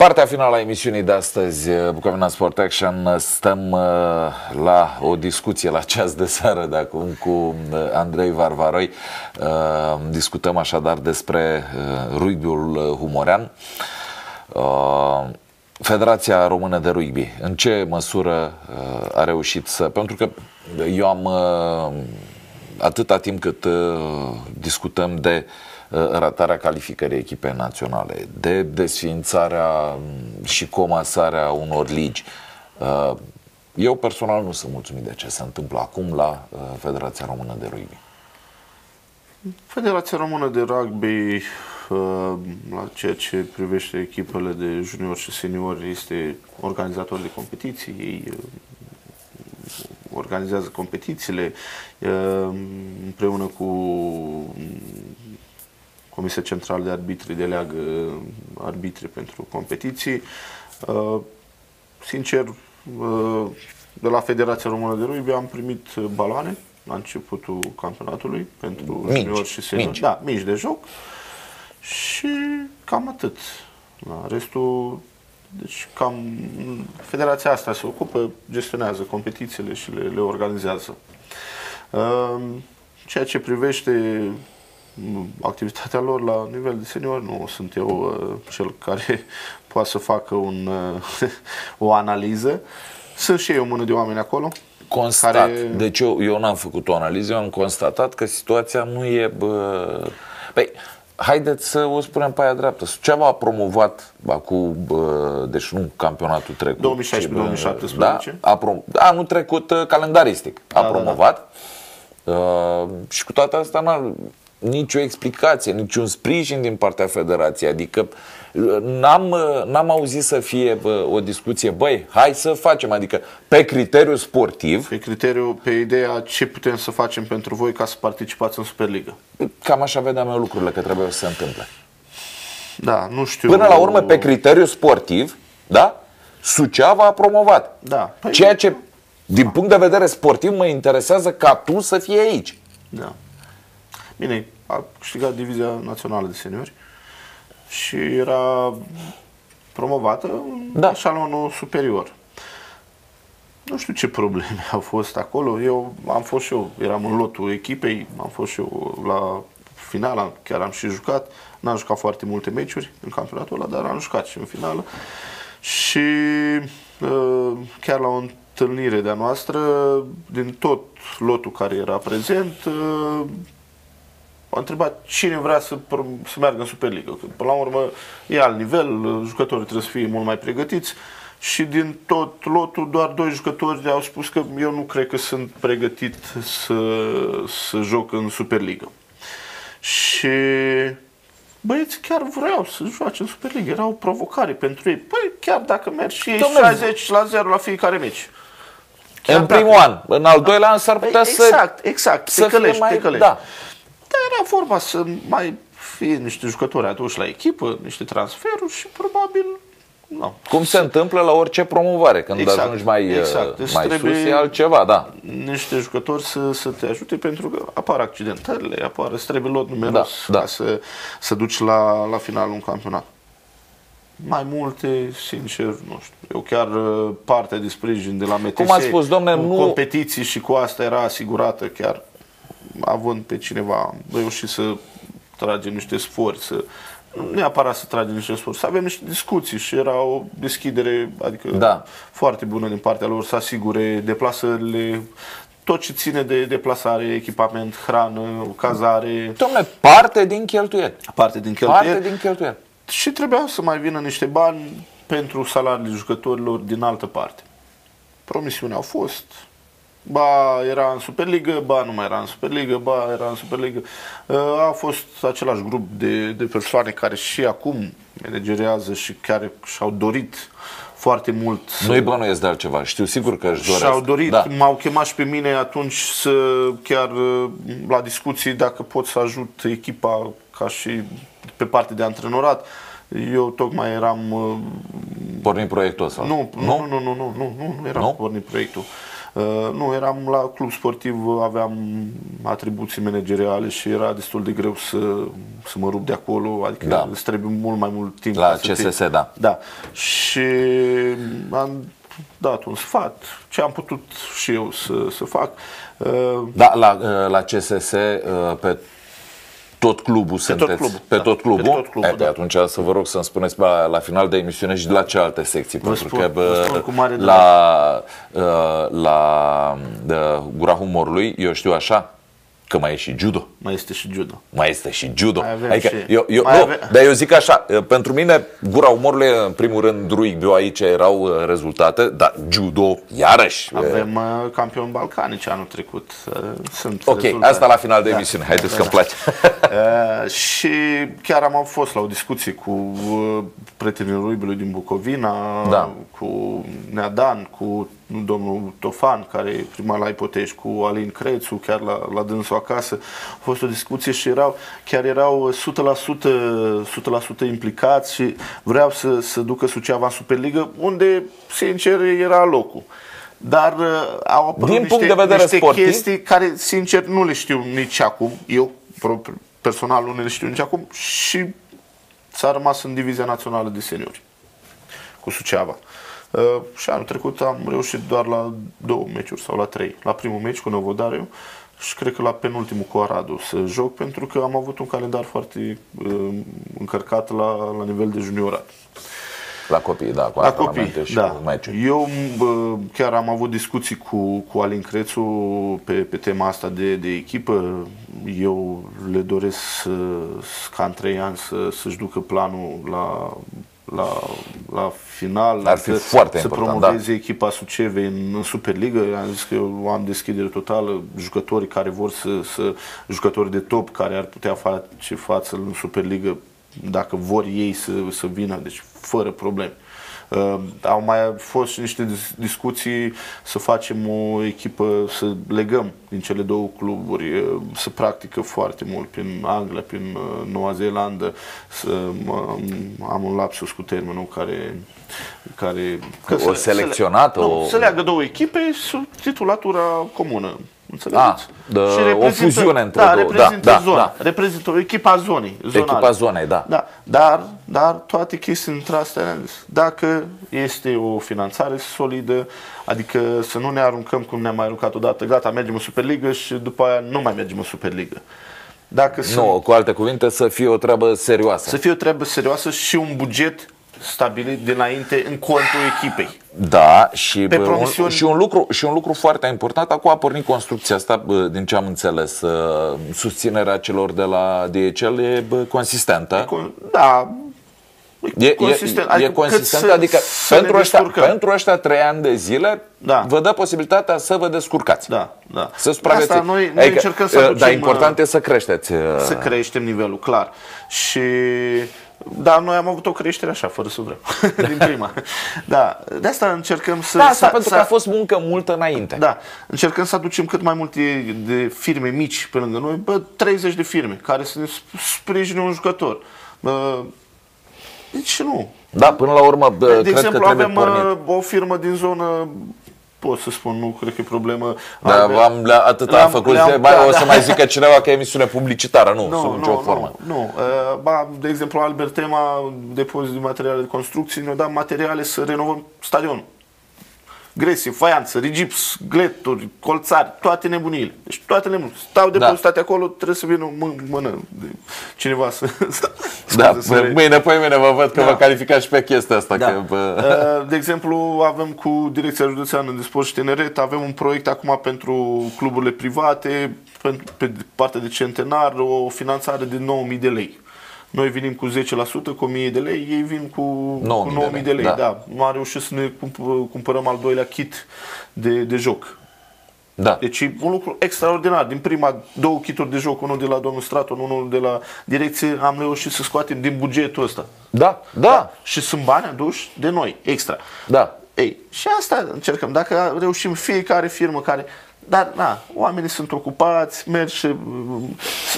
Partea finală a emisiunii de astăzi, Bucovina Sport Action, stăm uh, la o discuție la ceas de seară de acum cu uh, Andrei Varvaroi. Uh, discutăm așadar despre rugbyul humorean. Federația Română de Rugby, în ce măsură a reușit să... Pentru că eu am atâta timp cât discutăm de uh, Uh, ratarea calificării echipei naționale, de desfințarea mm, și comasarea unor ligi. Uh, eu personal nu sunt mulțumit de ce se întâmplă acum la uh, Federația Română de Rugby. Federația Română de Rugby, la ceea ce privește echipele de junior și senior, este organizator de competiții. Ei organizează competițiile împreună cu Comisia Centrală de Arbitri deleagă arbitri pentru competiții. Uh, sincer, uh, de la Federația Română de Rugby am primit baloane la începutul campionatului pentru mici, junior și senior. Mici. Da, mici de joc. Și cam atât. La restul deci cam federația asta se ocupă, gestionează competițiile și le, le organizează. Uh, ceea ce privește activitatea lor la nivel de senior. Nu sunt eu uh, cel care poate să facă un, uh, o analiză. Sunt și eu o mână de oameni acolo. Constat. Care... Deci eu, eu n-am făcut o analiză, eu am constatat că situația nu e... Bă... Păi, haideți să o spunem pe aia dreaptă. Suceava a promovat acum, deci nu campionatul trecut. 2016-2017. Da, a prom- anul trecut uh, calendaristic. A da, promovat. Da, da. Uh, și cu toate astea nicio explicație, niciun sprijin din partea federației. Adică n-am, n-am auzit să fie bă, o discuție, băi, hai să facem, adică pe criteriu sportiv. Pe criteriu, pe ideea ce putem să facem pentru voi ca să participați în Superliga. Cam așa vedeam eu lucrurile că trebuie să se întâmple. Da, nu știu. Până la urmă, pe criteriu sportiv, da? Suceava a promovat. Da. Păi... Ceea ce, din punct de vedere sportiv, mă interesează ca tu să fii aici. Da. Bine, a câștigat divizia națională de seniori și era promovată în da. șalonul superior. Nu știu ce probleme au fost acolo. Eu am fost și eu, eram în lotul echipei, am fost și eu la finala, chiar am și jucat. N-am jucat foarte multe meciuri în campionatul ăla, dar am jucat și în finală. Și uh, chiar la o întâlnire de-a noastră, din tot lotul care era prezent, uh, a întrebat cine vrea să, să meargă în Superliga. Că, până la urmă e alt nivel, jucătorii trebuie să fie mult mai pregătiți și din tot lotul doar doi jucători au spus că eu nu cred că sunt pregătit să, să joc în Superliga. Și băieți chiar vreau să joace în Superliga, era o provocare pentru ei. Păi chiar dacă mergi și ei 60 la 0 la fiecare meci. Chiar în primul dacă... an, în al doilea an s-ar putea exact, să Exact, exact, să te călești, mai... te călești. Da. Dar era vorba să mai fie niște jucători aduși la echipă, niște transferuri și probabil nu. Cum se întâmplă la orice promovare, când exact, ajungi mai, exact. Deci mai sus e altceva, da. Niște jucători să, să te ajute pentru că apar accidentările, apar, îți trebuie lot numeros da, ca da. să, să duci la, la finalul un campionat. Mai multe, sincer, nu știu. Eu chiar uh, partea de sprijin de la MTS, Cum ați spus, domne, nu... competiții și cu asta era asigurată chiar având pe cineva, reușit să tragem niște sforți, să, nu neapărat să tragem niște sforți, să avem niște discuții și era o deschidere adică da. foarte bună din partea lor să asigure deplasările, tot ce ține de deplasare, echipament, hrană, cazare. Dom'le, parte din cheltuieli. Parte din cheltuieli. Parte din cheltuieli. Și trebuia să mai vină niște bani pentru salariile jucătorilor din altă parte. Promisiunea au fost, ba era în Superligă, ba nu mai era în Superligă, ba era în Superligă. Uh, a fost același grup de, de persoane care și acum managerează și care și-au dorit foarte mult. Nu-i bănuiesc de altceva, știu sigur că își doresc. Și-au dorit, da. m-au chemat și pe mine atunci să chiar uh, la discuții dacă pot să ajut echipa ca și pe partea de antrenorat. Eu tocmai eram... Uh, pornit proiectul ăsta? Nu, nu, nu, nu, nu, nu, nu, nu, nu eram nu? pornit proiectul. Uh, nu, eram la club sportiv, aveam atribuții manageriale și era destul de greu să, să mă rup de acolo, adică da. îți trebuie mult mai mult timp. La CSS, te... da. Da. Și am dat un sfat, ce am putut și eu să, să fac. Uh, da, la, uh, la CSS, pe tot clubul pe sunteți? Tot clubul, pe da. tot clubul? Pe tot clubul, e, da. Atunci să vă rog să-mi spuneți la, la final de emisiune și de la cealaltă secții. Vă pentru spun, că bă, spun cu mare la, la, la la Gura Humorului, eu știu așa, Că mai e și judo. Mai este și judo. Mai este și judo. Adică și... eu, eu, nu, ave... dar eu zic așa, pentru mine, gura umorului, în primul rând, Druig aici erau uh, rezultate, dar judo, iarăși. Avem uh, campion balcanici anul trecut. Uh, sunt ok, rezultate. asta la final de da. emisiune. Haideți da, că-mi place. uh, și chiar am fost la o discuție cu uh, prietenii Ruibului din Bucovina, da. cu Neadan, cu domnul Tofan, care e primar la Ipotești, cu Alin Crețu, chiar la, la dânsul acasă. A fost o discuție și erau, chiar erau 100%, 100% implicați și vreau să, să ducă Suceava în Superligă, unde, sincer, era locul. Dar uh, au apărut Din niște, punct de vedere niște sportiv, chestii care, sincer, nu le știu nici acum. Eu, personal, nu le știu nici acum și s-a rămas în divizia națională de seniori cu Suceava. Uh, și anul trecut am reușit doar la două meciuri sau la trei. La primul meci cu Novodariu și cred că la penultimul cu Aradu să joc pentru că am avut un calendar foarte uh, încărcat la, la nivel de juniorat. La copii, da, cu la copii, și da. cu meciuri. Eu bă, chiar am avut discuții cu, cu Alin Crețu pe, pe tema asta de, de echipă. Eu le doresc să, ca în trei ani să, să-și ducă planul la la, la final Ar fi să, foarte să important, promoveze da. echipa Sucevei în, în Superliga. Am zis că eu am deschidere totală, jucătorii care vor să, să jucători de top care ar putea face față în Superliga dacă vor ei să, să vină, deci fără probleme. Uh, au mai fost și niște discuții să facem o echipă, să legăm din cele două cluburi, uh, să practică foarte mult prin Anglia, prin uh, Noua Zeelandă, să am un lapsus cu termenul care care că o selecționată, să, o... să leagă două echipe sub titulatura comună. Înțelegeți? Ah, de, o fuziune între da, două. Reprezintă da, zona. Da. Reprezintă echipa zonei. Zonale. Echipa zonei, da. da. Dar, dar toate chestiile între astea, dacă este o finanțare solidă, adică să nu ne aruncăm cum ne-am mai aruncat odată, gata, mergem în Superligă și după aia nu mai mergem în Superligă. Dacă nu, sunt, cu alte cuvinte, să fie o treabă serioasă. Să fie o treabă serioasă și un buget stabilit dinainte în contul echipei. Da, și, Pe bă, un, și, un lucru, și un lucru foarte important, acum a pornit construcția asta, bă, din ce am înțeles, uh, susținerea celor de la DHL e bă, consistentă. Da, E, consistent, e, adică, e consistent, să, adică să pentru, ăștia, pentru ăștia trei ani de zile da. vă dă posibilitatea să vă descurcați. Da, da. Să supraviețuiți. Asta noi, noi adică, încercăm să aducem, Dar important e să creșteți. Să creștem nivelul, clar. Și dar noi am avut o creștere așa, fără să vrem, din prima. Da, de asta încercăm să... Da, asta să, pentru să, că a fost muncă multă înainte. Da, încercăm să aducem cât mai multe de firme mici pe lângă noi, bă, 30 de firme care să ne sprijine un jucător. Bă, deci nu. Da, până la urmă, de cred exemplu, că avem pornit. Uh, o firmă din zonă pot să spun, nu cred că e problemă. Da, am, le atât am făcut, le mai, da, o să da. mai zică cineva că e emisiune publicitară, nu, nu sub nicio nu, formă. Nu, nu. Uh, ba, de exemplu, Albert Tema, depozit de materiale de construcții, ne-a dat materiale să renovăm stadionul gresie, faianță, rigips, gleturi, colțari, toate nebunile. Deci toate nebunile. Stau depozitate da. acolo, trebuie să vină mân, mână de cineva să... Da, să re... mâine, păi mâine vă văd că da. vă calificați și pe chestia asta. Da. Că, bă... Uh, de exemplu, avem cu Direcția Județeană de Sport și Tineret, avem un proiect acum pentru cluburile private, pe partea de centenar, o finanțare de 9.000 de lei. Noi venim cu 10%, cu 1000 de lei, ei vin cu 9000 cu 9.000 de lei. Da. da. Nu am reușit să ne cumpărăm al doilea kit de, de joc. Da. Deci e un lucru extraordinar. Din prima două kituri de joc, unul de la domnul Straton, unul de la direcție, am reușit să scoatem din bugetul ăsta. Da, da. da. Și sunt bani aduși de noi, extra. Da. Ei, și asta încercăm. Dacă reușim fiecare firmă care dar, na, oamenii sunt ocupați, mergi și...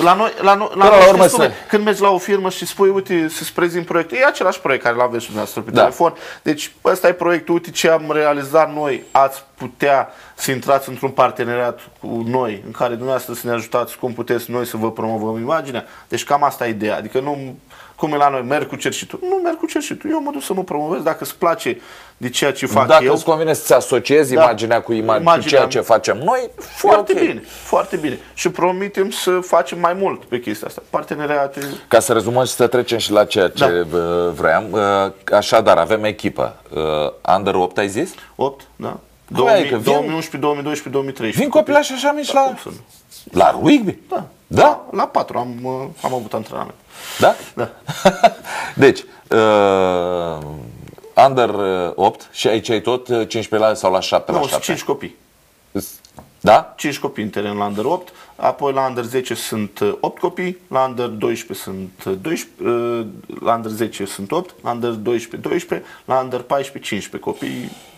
La noi, la, no, la, la urmă spune, când mergi la o firmă și spui, uite, să-ți prezint proiectul, e același proiect care l-aveți dumneavoastră pe da. telefon. Deci, ăsta e proiectul, uite ce am realizat noi, ați putea să intrați într-un parteneriat cu noi, în care dumneavoastră să ne ajutați cum puteți noi să vă promovăm imaginea. Deci cam asta e ideea. Adică nu cum e la noi, merg cu cerșitul. Nu merg cu cerșitul. Eu mă duc să mă promovez dacă îți place de ceea ce fac dacă eu. îți convine să-ți asociezi da. imaginea cu, imag- imaginea, cu ceea ce facem noi, foarte okay. bine, foarte bine. Și promitem să facem mai mult pe chestia asta. Parteneriate. Ca să rezumăm și să trecem și la ceea ce da. vreau. Uh, așadar, avem echipă. Uh, under 8 ai zis? 8, da. 2011, 2012, 2013. Vin copilași așa mici la... La rugby? Da. Da? La 4 am, uh, am avut antrenament. Da? Da. deci, uh, under 8 și aici ai tot 15 la sau la 7 nu, la 7? 5 copii. Da? 5 copii în teren la under 8, apoi la under 10 sunt 8 copii, la under 12 sunt 12, la under 10 sunt 8, la under 12 12, la under 14 15 copii Uh,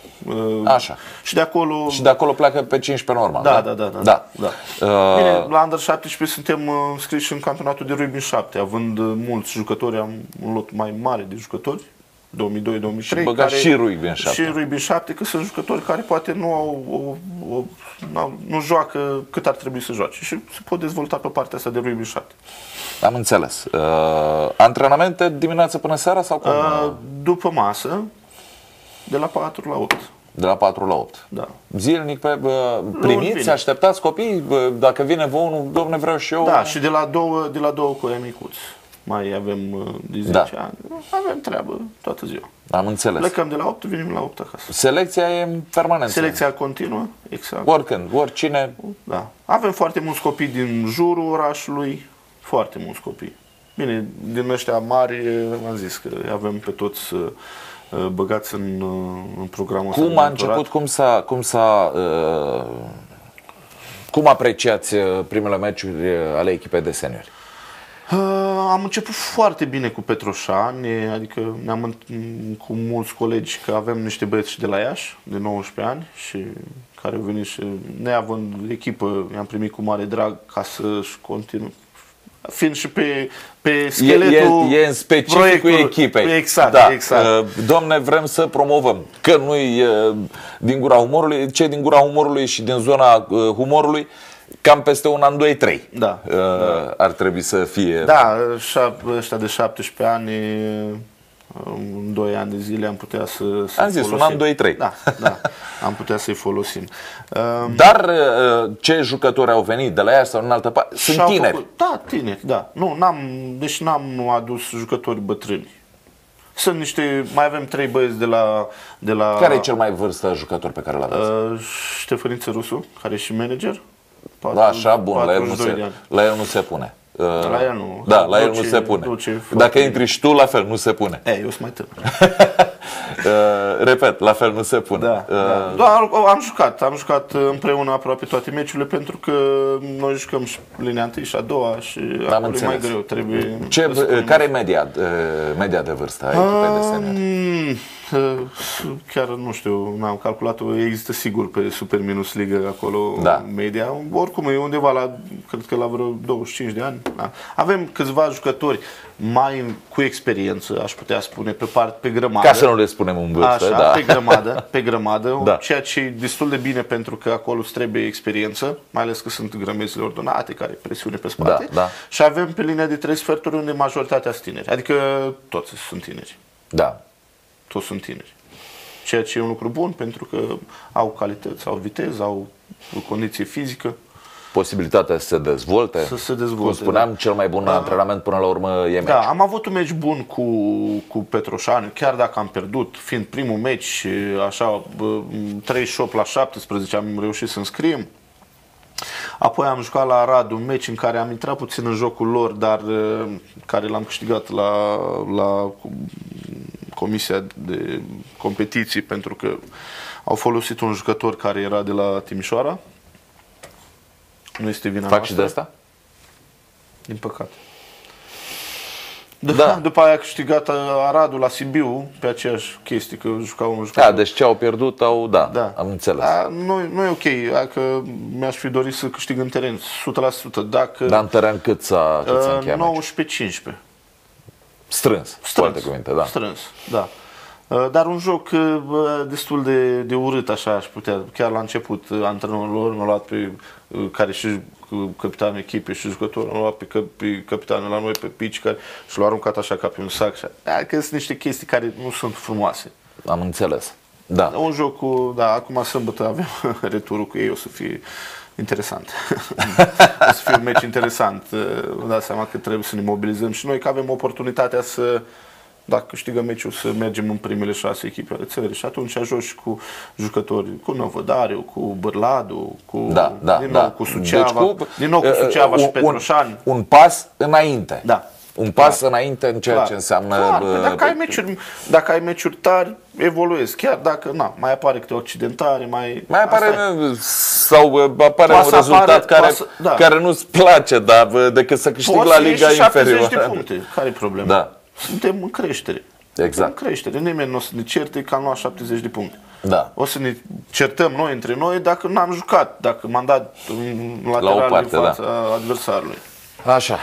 Așa. Și de acolo... Și de acolo pleacă pe 15 normal, da? Da, da, da. da. da. Uh... Bine, la Under 17 suntem uh, scriși în campionatul de rugby 7, având uh, mulți jucători, am un lot mai mare de jucători, 2002-2003. Și băga care, și rugby în 7. Și rugby 7, că sunt jucători care poate nu au, o, o, o, nu joacă cât ar trebui să joace și se pot dezvolta pe partea asta de rugby 7. Am înțeles. Uh, antrenamente dimineața până seara sau cum? Uh, după masă, de la 4 la 8. De la 4 la 8. Da. Zilnic pe primiți, așteptați copii, dacă vine vă unul, domne vreau și eu. Da, și de la două, de la două cu micuți. Mai avem de 10 da. ani, avem treabă toată ziua. Am înțeles. Plecăm de la 8, venim la 8 acasă. Selecția e permanentă. Selecția continuă, exact. Oricând, oricine. Da. Avem foarte mulți copii din jurul orașului, foarte mulți copii. Bine, din ăștia mari, am zis că avem pe toți Uh, băgați în, uh, în programul Cum a început, cum s-a, cum s-a uh, cum apreciați uh, primele meciuri ale echipei de seniori? Uh, am început foarte bine cu Petroșani, adică ne-am cu mulți colegi că avem niște băieți și de la Iași, de 19 ani și care au venit și neavând echipă, i-am primit cu mare drag ca să-și continue fiind și pe, pe scheletul e, e, e în specificul echipei. Exact, da. exact. Uh, domne, vrem să promovăm. Că nu e din gura umorului, ce din gura umorului și din zona uh, humorului, cam peste un an, doi, trei. Da, uh, da. Ar trebui să fie. Da, ăștia de 17 ani în 2 ani de zile am putea să, să Am zis, folosim. un an, 2, 3. Da, da, am putea să-i folosim. Dar uh, ce jucători au venit de la ea sau în altă parte? Sunt tineri. Făcut, da, tineri, da. Nu, n-am, deci n-am adus jucători bătrâni. Sunt niște, mai avem trei băieți de la... De la care e cel mai vârstă jucător pe care l aveți? Uh, Ștefăniță Rusu, care e și manager. 4, da, așa, bun, la el, nu se, la el nu se pune. Uh, la el nu. Da, la el nu se pune. Dacă intri și tu, la fel, nu se pune. E, eu sunt mai tânăr. uh, repet, la fel nu se pune. Da, uh, da. Doar am jucat. Am jucat împreună aproape toate meciurile pentru că noi jucăm și linia întâi și a doua și acolo e mai greu. Trebuie Ce, care e media, uh, media de vârstă a echipei de senior? chiar nu știu, n-am calculat-o, există sigur pe Super Minus Liga acolo da. media, oricum e undeva la, cred că la vreo 25 de ani. Da. Avem câțiva jucători mai cu experiență, aș putea spune, pe part, pe grămadă. Ca să nu le spunem în vârstă, Așa, da. pe grămadă, pe grămadă da. ceea ce e destul de bine pentru că acolo îți trebuie experiență, mai ales că sunt grămezile ordonate, care presiune pe spate. Da, da. Și avem pe linia de trei sferturi unde majoritatea sunt tineri, adică toți sunt tineri. Da toți sunt tineri. Ceea ce e un lucru bun pentru că au calități, au viteză, au condiție fizică. Posibilitatea să se dezvolte. Să se dezvolte. Cum spuneam, da. cel mai bun da. antrenament până la urmă e meci. Da, am avut un meci bun cu, cu Petroșani, chiar dacă am pierdut, fiind primul meci, așa, 38 la 17 am reușit să înscriem. Apoi am jucat la Arad un meci în care am intrat puțin în jocul lor, dar care l-am câștigat la, la comisia de competiții pentru că au folosit un jucător care era de la Timișoara. Nu este vina Fac noastră. și de asta? Din păcate. Da, da. După aia a câștigat Aradul la Sibiu pe aceeași chestie, că jucau un jucător. Da, deci ce au pierdut au, da, da. am înțeles. Da, nu, nu e ok, dacă mi-aș fi dorit să câștig în teren, 100%. Dacă, Dar în teren cât s-a, cât s-a încheiat 19-15. Strâns, strâns, foarte cuvinte, da. Strâns, da. Uh, dar un joc uh, destul de, de urât, așa aș putea. Chiar la început, uh, antrenorul lor m-a luat pe care și capitanul echipei și jucătorul, m-a luat pe, că, pe capitanul la noi pe pici care și l-a aruncat așa ca pe un sac. Așa. Adică sunt niște chestii care nu sunt frumoase. Am înțeles. Da. Un joc cu, da, acum sâmbătă avem returul cu ei, o să fie interesant. o să fie un meci interesant. Vă dați seama că trebuie să ne mobilizăm și noi, că avem oportunitatea să dacă câștigăm meciul să mergem în primele șase echipe ale țării și atunci joci cu jucători, cu Năvădariu, cu Bărladu, cu, da, da, din nou da. cu Suceava, deci cu, din nou cu uh, Suceava uh, și Petroșani. Un, un pas înainte. Da. Un pas clar. înainte în ceea clar. ce înseamnă... Clar, bă, dacă, ai meciuri, dacă ai meciuri tari, evoluezi. Chiar dacă na, mai apare câte accidentare, mai... Mai apare sau apare poate un rezultat apare, care, să, da. care nu-ți place, dar decât să câștigi Poți la Liga inferioară. de puncte. Care e problema? Da suntem în creștere. Exact. În creștere. Nimeni nu o să ne certe că am luat 70 de puncte. Da. O să ne certăm noi între noi dacă n-am jucat, dacă m-am dat lateral La o parte, în fața da. adversarului. Așa.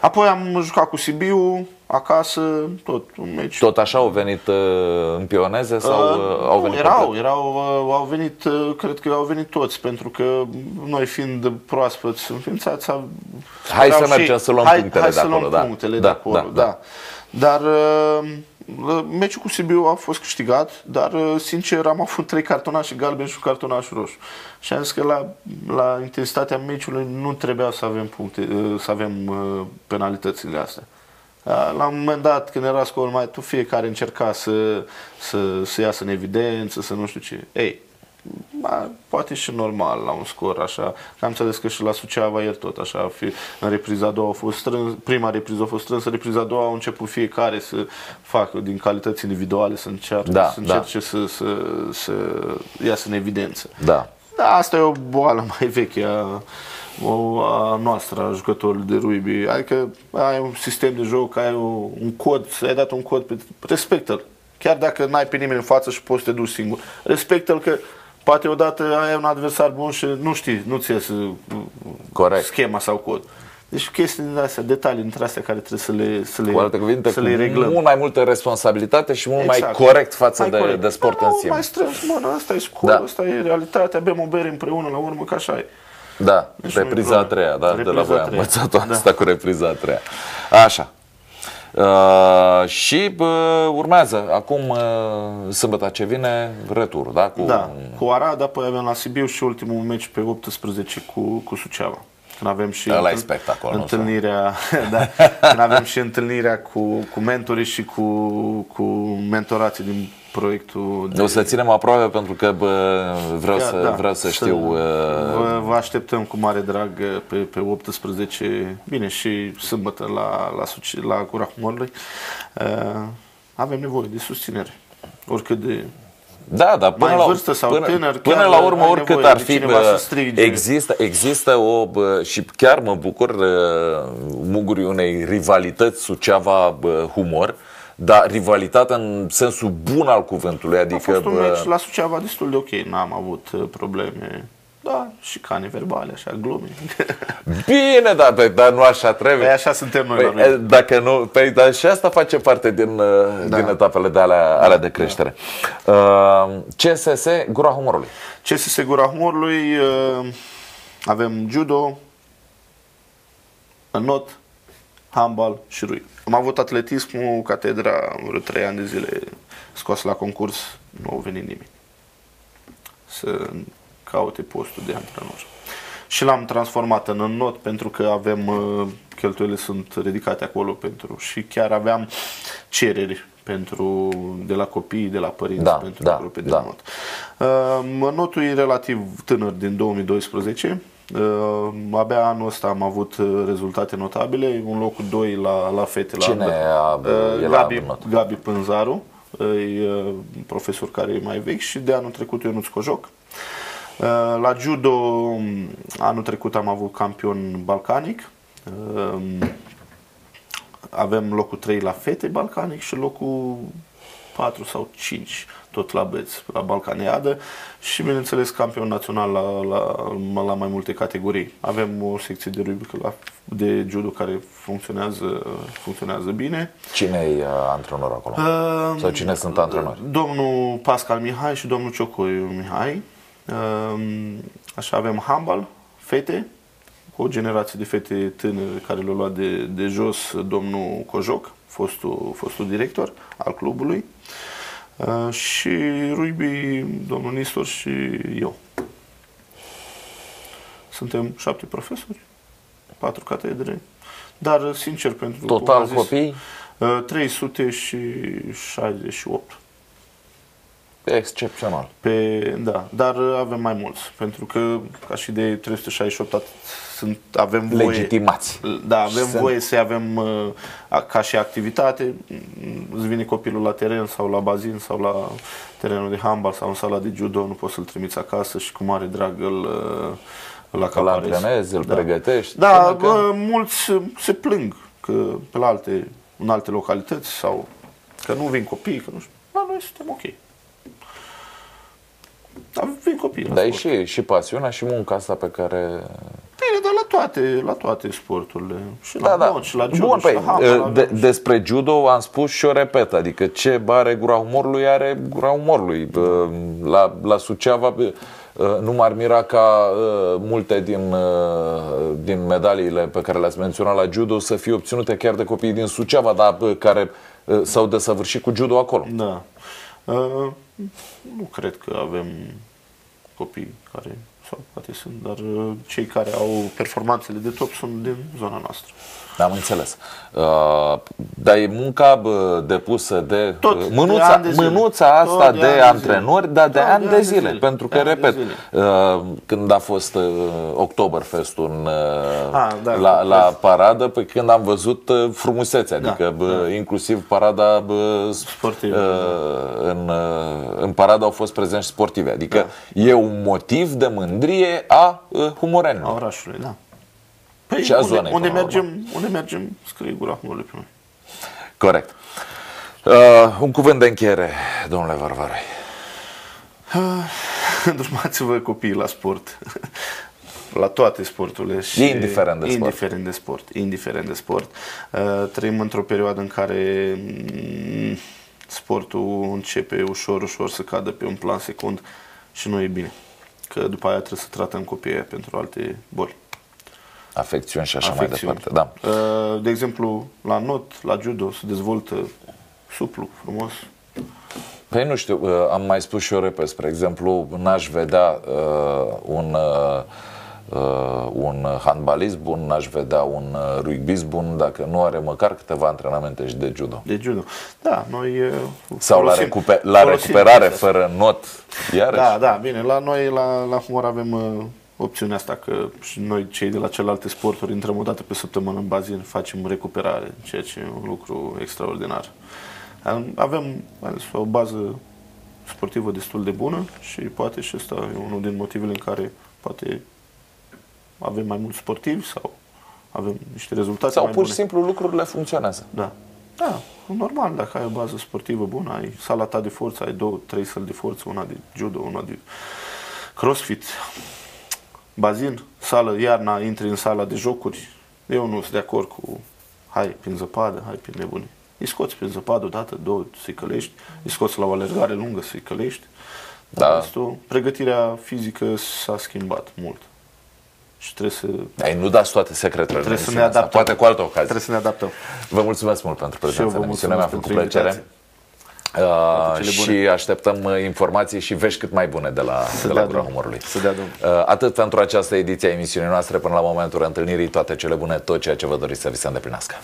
Apoi am jucat cu Sibiu, acasă, tot un meci. Tot așa au venit uh, în pioneze sau uh, uh au venit Erau, erau, uh, au venit, uh, cred că au venit toți, pentru că noi fiind proaspăți înființați, Hai să mergem și, să luăm hai, punctele hai de acolo, să luăm da. punctele da, de acolo, da. da. da. Dar uh, uh, meciul cu Sibiu a fost câștigat, dar uh, sincer am avut trei cartonașe galbeni și un cartonaș roșu. Și am zis că la, la intensitatea meciului nu trebuia să avem puncte, să avem penalitățile astea. La un moment dat, când era scol mai tu, fiecare încerca să, să, să iasă în evidență, să nu știu ce. Ei, ba, poate și normal la un scor așa. Am înțeles că și la Suceava ieri tot așa. Fi, în repriza a doua a fost strâns, prima repriză a fost strânsă, repriza a doua au început fiecare să facă din calități individuale, să încerce, da, să, încerce da. să, să, să iasă în evidență. Da. Da, asta e o boală mai veche a, o, a noastră, a jucătorului de rugby. Adică ai un sistem de joc, ai un cod, ai dat un cod, respectă-l. Chiar dacă n-ai pe nimeni în față și poți să te duci singur. Respectă-l că Poate odată ai un adversar bun și nu știi, nu-ți ies Corect. schema sau cod. Deci chestii din astea, detalii dintre astea care trebuie să le, să le, cu alte cuvinte, să le reglăm. mult mai multă responsabilitate și mult exact. mai corect față mai de, corect. de sport da, în sine. mai strâns, mă, asta e scurt, da. asta e realitatea, bem o bere împreună la urmă, ca așa e. Da, deci repriza a treia, da, repriza de la voi am învățat da. asta cu repriza a treia. Așa, Uh, și uh, urmează acum uh, sâmbătă ce vine returul, da? Cu, da, cu Arad, apoi avem la Sibiu și ultimul meci pe 18 cu, cu Suceava. Când avem și Ăla spectacol, întâlnirea, da, când avem și întâlnirea cu, cu mentorii și cu, cu mentorații din proiectul. De... O să ținem aproape pentru că bă, vreau, Ia, să, da, vreau să, să știu. Uh... Vă, vă așteptăm cu mare drag pe, pe 18, bine, și sâmbătă la, la, la Gura Humorului. Uh, avem nevoie de susținere. Oricât de da, dar până mai la, vârstă sau până, tânăr, până la urmă, oricât ar fi, bă, există, există o, bă, și chiar mă bucur, muguri unei rivalități Suceava-Humor, dar rivalitatea în sensul bun al cuvântului. Adică, a fost un bă... meci la Suceava destul de ok, n-am avut uh, probleme. Da, și cane verbale, așa, glume. Bine, dar, dar nu așa trebuie. Păi așa suntem noi păi, la noi. Dacă nu, păi, dar și asta face parte din, uh, da. din etapele de alea, alea de creștere. Da. Uh, CSS Gura Humorului. CSS Gura Humorului uh, avem judo, not, handball și rui. Am avut atletismul, catedra, vreo trei ani de zile scos la concurs, nu a venit nimeni să caute postul de antrenor. Și l-am transformat în not pentru că avem, uh, cheltuielile sunt ridicate acolo pentru și chiar aveam cereri pentru, de la copii, de la părinți da, pentru da, grupe de da. not. Uh, notul e relativ tânăr din 2012 Uh, abia anul ăsta am avut uh, rezultate notabile, un locul 2 la, la fete. Cine la, a, uh, Gabi, Gabi Pânzaru, e uh, profesor care e mai vechi și de anul trecut Ionuț Cojoc. Uh, la judo um, anul trecut am avut campion balcanic. Uh, avem locul 3 la fete balcanic și locul 4 sau 5 tot la Beț, la Balcaneadă și bineînțeles campion național la, la, la mai multe categorii. Avem o secție de rubrică la, de judo care funcționează, funcționează bine. Cine e uh, antrenor acolo? Uh, Sau cine sunt antrenori? Domnul Pascal Mihai și domnul Ciocoiu Mihai. Uh, așa avem handball, fete, o generație de fete tânăre care l-a luat de, de jos domnul Cojoc, fostul, fostul director al clubului. Uh, și rugby, domnul Nistor și eu. Suntem șapte profesori, patru catedre, dar sincer pentru... Total zis, copii? 368. Uh, Excepțional. Pe, da, dar avem mai mulți, pentru că ca și de 368 sunt, avem voie, legitimați. Da, avem sunt... voie să avem uh, ca și activitate, îți vine copilul la teren sau la bazin sau la terenul de handbal sau în sala de judo, nu poți să-l trimiți acasă și cu mare drag îl, uh, îl acaparezi. Îl antrenezi, îl da. pregătești. Da, bă, mulți se plâng că pe la alte, în alte localități sau că nu vin copii, că nu știu. Dar noi suntem ok. Dar vin copii. Dar e și, și pasiunea și munca asta pe care... Bine, dar la toate, la toate sporturile. Și la da, da. și la judo, Bun, și păi, la hammer, de, despre judo am spus și o repet, adică ce bare gura umorului are gura umorului. La, la Suceava nu m-ar mira ca multe din, din medaliile pe care le-ați menționat la judo să fie obținute chiar de copii din Suceava, dar care s-au desăvârșit cu judo acolo. Da. Uh, nu cred că avem copii care, sau poate sunt, dar uh, cei care au performanțele de top sunt din zona noastră. Am înțeles. Uh, dar e munca bă, depusă de Tot, mânuța, de de mânuța asta Tot de, de antrenori, de dar de, ani de, de zile. zile. Pentru că, repet, uh, când a fost uh, Oktoberfest un, uh, a, da, la, la paradă, pe când am văzut uh, frumusețea, da, adică bă, da. inclusiv parada bă, sportivă. Uh, da. în, uh, în parada au fost prezenți sportive. Adică da. e un motiv de mândrie a uh, humorenilor. A orașului, da. Păi Ce unde, zonei, unde, mergem, unde mergem, scrie gura acolo pe noi. Corect. Uh, un cuvânt de încheiere, domnule Varvaroi. Uh, Drumați-vă copiii la sport. la toate sporturile. Și indiferent de sport. Indiferent de sport. Indiferent de sport. Uh, trăim într-o perioadă în care mm, sportul începe ușor, ușor să cadă pe un plan secund și nu e bine. Că după aia trebuie să tratăm copiii pentru alte boli afecțiuni și așa afecțiuni. mai departe. Da. Uh, de exemplu, la not, la judo se dezvoltă suplu, frumos. Păi nu știu, uh, am mai spus și eu repede, spre exemplu, n-aș vedea uh, un, uh, uh, un handbalist bun, n-aș vedea un uh, rugbist bun dacă nu are măcar câteva antrenamente și de judo. De judo. Da, noi uh, Sau folosim, la, recuper- la recuperare fără not, iarăși? Da, da, bine, la noi la, la humor avem uh, opțiunea asta că și noi cei de la celelalte sporturi intrăm o dată pe săptămână în bazin, facem recuperare, ceea ce e un lucru extraordinar. Avem o bază sportivă destul de bună și poate și ăsta e unul din motivele în care poate avem mai mulți sportivi sau avem niște rezultate Sau mai pur și simplu lucrurile funcționează. Da. Da, normal, dacă ai o bază sportivă bună, ai sala ta de forță, ai două, trei săli de forță, una de judo, una de crossfit, bazin, sală, iarna, intri în sala de jocuri. Eu nu sunt de acord cu hai prin zăpadă, hai prin nebune. Îi scoți prin zăpadă o dată, două, să-i călești, îi scoți la o alergare lungă, să-i călești. Da. Restul, pregătirea fizică s-a schimbat mult. Și trebuie să... Ai nu dați toate secretele. Trebuie să ne adaptăm. Poate cu altă ocazie. Trebuie să ne adaptăm. Vă mulțumesc mult pentru prezența în emisiune. Mi-a făcut plăcere. Invitație. Uh, și așteptăm uh, informații și vești cât mai bune de la, de la Gura Humorului. Să dea uh, Atât pentru această ediție a emisiunii noastre, până la momentul întâlnirii, toate cele bune, tot ceea ce vă doriți să vi se îndeplinească.